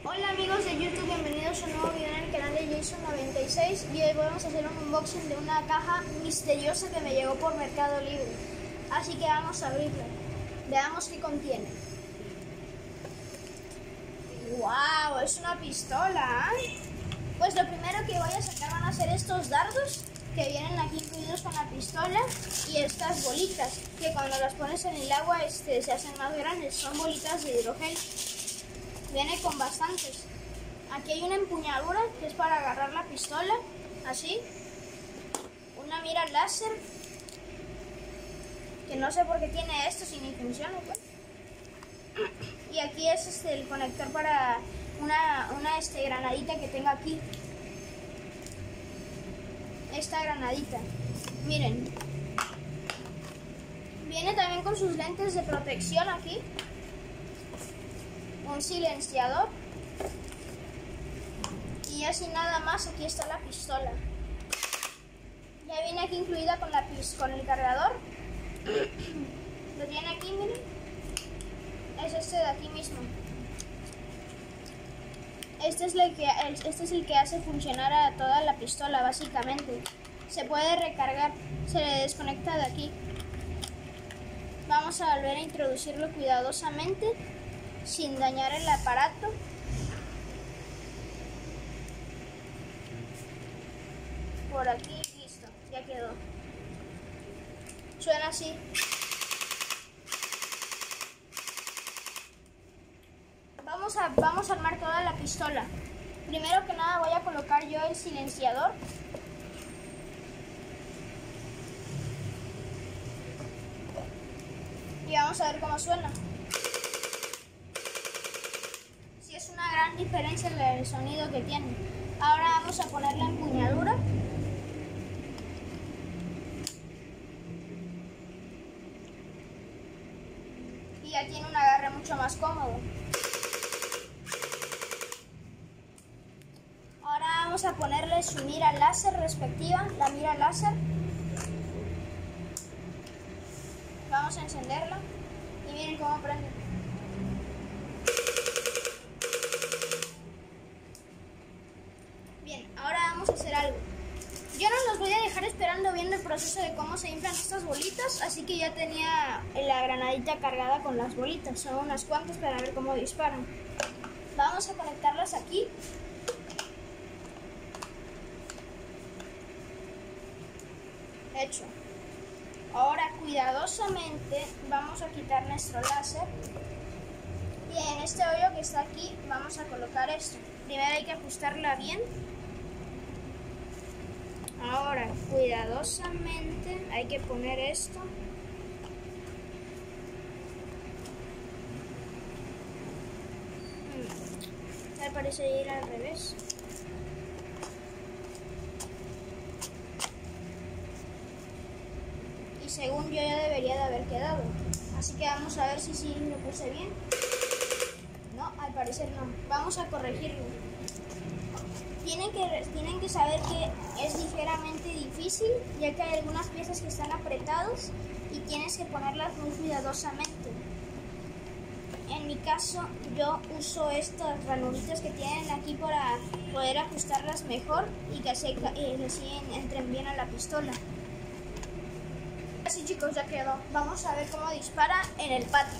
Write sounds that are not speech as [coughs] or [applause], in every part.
Hola amigos de YouTube, bienvenidos a un nuevo video en el canal de Jason96 y hoy vamos a hacer un unboxing de una caja misteriosa que me llegó por Mercado Libre. Así que vamos a abrirla. Veamos qué contiene. ¡Wow! Es una pistola. ¿eh? Pues lo primero que voy a sacar van a ser estos dardos que vienen aquí incluidos con la pistola y estas bolitas que cuando las pones en el agua este, se hacen más grandes. Son bolitas de hidrogel. Viene con bastantes. Aquí hay una empuñadura que es para agarrar la pistola, así. Una mira láser, que no sé por qué tiene esto si ni. Pues. Y aquí es este, el conector para una, una este, granadita que tengo aquí. Esta granadita. Miren. Viene también con sus lentes de protección aquí un silenciador. Y así nada más aquí está la pistola. Ya viene aquí incluida con la con el cargador. [coughs] Lo tiene aquí miren. Es este de aquí mismo. Este es, el que, este es el que hace funcionar a toda la pistola básicamente. Se puede recargar se le desconecta de aquí. Vamos a volver a introducirlo cuidadosamente sin dañar el aparato. Por aquí, listo, ya quedó. Suena así. Vamos a, vamos a armar toda la pistola. Primero que nada voy a colocar yo el silenciador. Y vamos a ver cómo suena. Diferencia en el sonido que tiene. Ahora vamos a poner la empuñadura. Y ya tiene un agarre mucho más cómodo. Ahora vamos a ponerle su mira láser respectiva, la mira láser. Vamos a encenderla y miren cómo prende. algo. Yo no los voy a dejar esperando viendo el proceso de cómo se inflan estas bolitas, así que ya tenía la granadita cargada con las bolitas. Son unas cuantas para ver cómo disparan. Vamos a conectarlas aquí. Hecho. Ahora cuidadosamente vamos a quitar nuestro láser y en este hoyo que está aquí vamos a colocar esto. Primero hay que ajustarla bien Ahora, cuidadosamente hay que poner esto. Me mm, parece ir al revés. Y según yo ya debería de haber quedado. Así que vamos a ver si sí lo puse bien. No, al parecer no. Vamos a corregirlo tienen que, tienen que saber que es ligeramente difícil, ya que hay algunas piezas que están apretadas y tienes que ponerlas muy cuidadosamente. En mi caso, yo uso estas ranuditas que tienen aquí para poder ajustarlas mejor y que así, eh, entren bien a la pistola. Así chicos, ya quedó. Vamos a ver cómo dispara en el patio.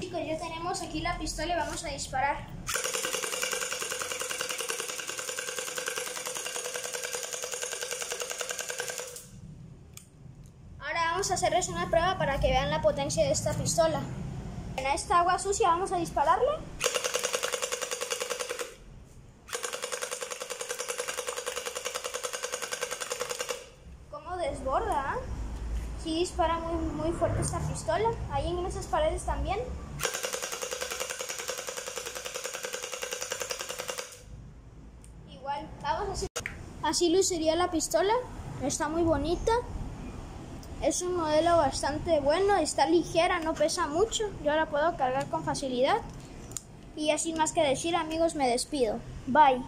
Chicos, ya tenemos aquí la pistola y vamos a disparar. Vamos a hacerles una prueba para que vean la potencia de esta pistola. En esta agua sucia vamos a dispararle. ¿Cómo desborda? ¿eh? Sí dispara muy, muy fuerte esta pistola. Ahí en esas paredes también. Igual, vamos así. Así luciría la pistola. Está muy bonita. Es un modelo bastante bueno, está ligera, no pesa mucho, yo la puedo cargar con facilidad. Y así más que decir amigos, me despido. Bye.